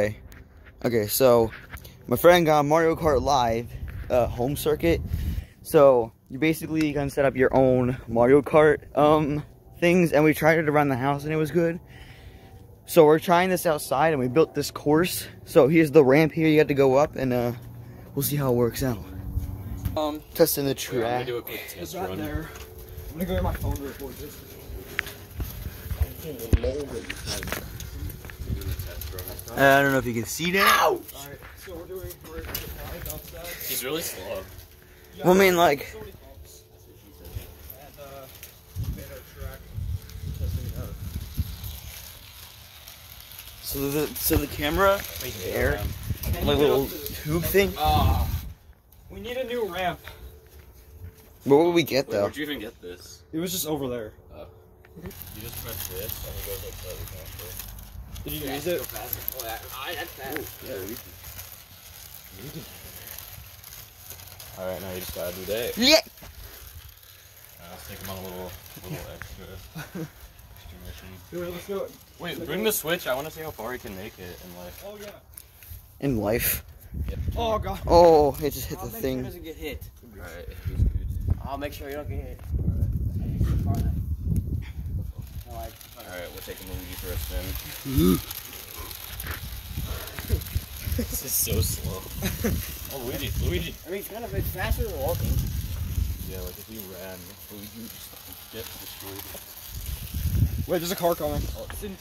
Okay, okay, so my friend got Mario Kart Live uh, home circuit. So you basically can set up your own Mario Kart um things, and we tried it around the house, and it was good. So we're trying this outside, and we built this course. So here's the ramp here. You have to go up, and uh, we'll see how it works out. Um, Testing the I'm gonna track. do a quick it's test right run. there. I'm gonna go get my phone to record this. Uh, I don't know if you can see that. Alright, so we're doing we're. He's really slow. Well, I mean, like, So many bumps. And uh, we made our track. Testing it out. so the so the camera right there, And like little get up to- tube thing. Ah, we need a new ramp. What would we get Wait, though? where'd you even get this? It was just over there. You just press this and it goes like that. We can't Did you use it? Oh, that, I, that's fast. Yeah, we can. We can. Alright, now you just gotta do that. Yeah. Let's take him on a little, little extra, extra mission. Do it, let's do it. Wait, bring the switch. I want to see how far he can make it in life. Oh yeah. In life. Oh god. Oh, it just hit I'll the make sure it thing. doesn't get hit. Alright, he's good. I'll make sure you don't get hit. Alright. Alright, we're taking Luigi for a spin. this is so slow. oh, Luigi, Luigi. I mean, it's kind of it's faster than walking. Yeah, like if you ran, Luigi would just get destroyed. Wait, there's a car coming. Oh, it's in.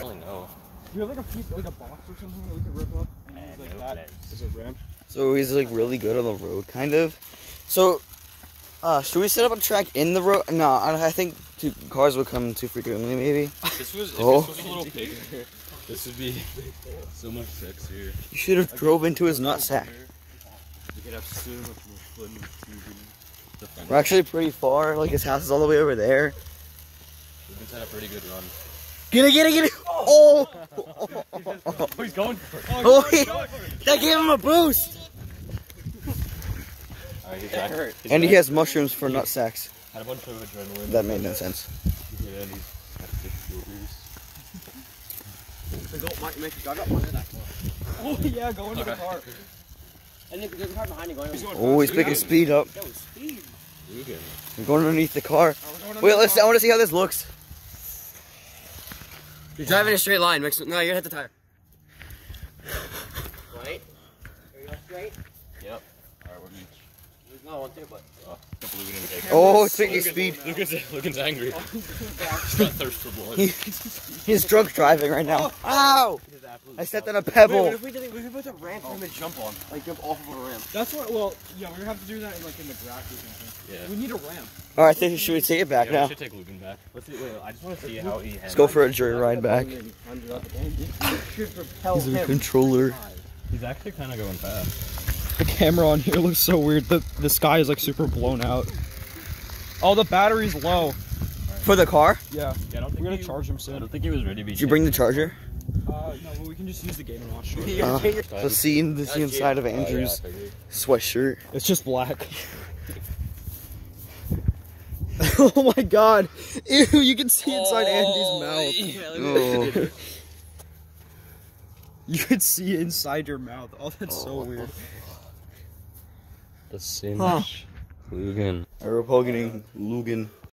Don't know. Do you have like a piece, like a box or something that we could rip up? And Uh, use no like that plans. as a ramp. So he's like really good on the road, kind of. So, uh, should we set up a track in the road? No, I, I think two cars would come too frequently, maybe. This was, Oh. this was a little bigger, this would be so much sexier. You should have drove into his nutsack. You could have so much more fun choosing the front. We're actually pretty far. Like his house is all the way over there. We can set a pretty good run. Get it, get it, get it! Oh! Oh, he's going for it. Oh, he, that gave him a boost. Alright, he's back. He's And he has mushrooms for nutsacks. had a bunch of adrenaline. That made no sense. Yeah, and he's got big shoulders. So go, Mike, make, I got one in that car. Oh yeah, go into the car. And there's a car behind you going. He's going Oh, he's faster. picking speed up. That was speed. Lugan. I'm going underneath the car. Oh, Wait, let's. the I want to see how this looks. You're driving a straight line. Mix, no, you're gonna hit the tire. Right? Are you go straight? Yep. Alright, we're beach. There's another one too, but. Oh, the Lugan in take. Oh, it's picking speed. Lugan's, Lugan's angry. Oh, he's got thirst for blood. He's drunk driving right now. Oh, oh. Ow! I stepped on a Wait, what pebble. if we did it? What if we put a ramp for him to jump on? Like jump off of a ramp. That's what. Well, yeah, we're gonna have to do that in like in the grass or something. Yeah. We need a ramp. All right, then should we take it back yeah, now? we should take Lugan back. Let's see. Wait, I just want to see how he. Let's go for a joyride back. He's a controller. He's actually kind of going fast. The camera on here looks so weird. The the sky is like super blown out. Oh, the battery's low. For the car? Yeah, Yeah, I don't think we're gonna he- charge him I don't think he was ready to be. Did you bring the charger? Uh, no, but we can just use the Game and Watch. Uh, the scene, the scene inside of Andrew's sweatshirt. It's just black. oh my god! Ew, you can see inside Andy's mouth. Oh. You can see inside your mouth. Oh, that's so weird. The sin. Huh. Lugan. We're poking Lugan.